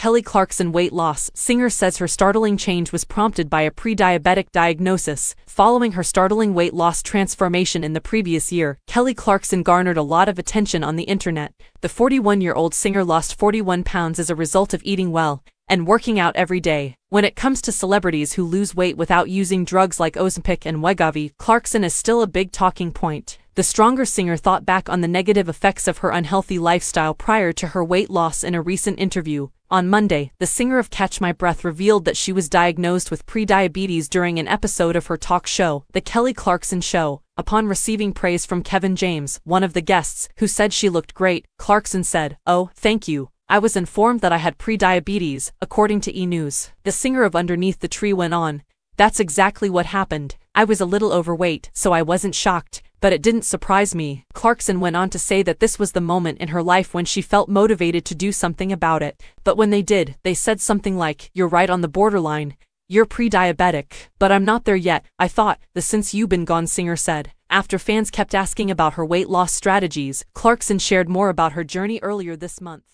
Kelly Clarkson weight loss. Singer says her startling change was prompted by a pre-diabetic diagnosis. Following her startling weight loss transformation in the previous year, Kelly Clarkson garnered a lot of attention on the internet. The 41-year-old singer lost 41 pounds as a result of eating well and working out every day. When it comes to celebrities who lose weight without using drugs like Ozempic and Wegovy, Clarkson is still a big talking point. The stronger singer thought back on the negative effects of her unhealthy lifestyle prior to her weight loss in a recent interview. On Monday, the singer of Catch My Breath revealed that she was diagnosed with prediabetes during an episode of her talk show, The Kelly Clarkson Show. Upon receiving praise from Kevin James, one of the guests, who said she looked great, Clarkson said, Oh, thank you. I was informed that I had prediabetes, according to E! News. The singer of Underneath the Tree went on, That's exactly what happened. I was a little overweight, so I wasn't shocked, but it didn't surprise me. Clarkson went on to say that this was the moment in her life when she felt motivated to do something about it. But when they did, they said something like, You're right on the borderline. You're pre-diabetic. But I'm not there yet, I thought, the since you been gone singer said. After fans kept asking about her weight loss strategies, Clarkson shared more about her journey earlier this month.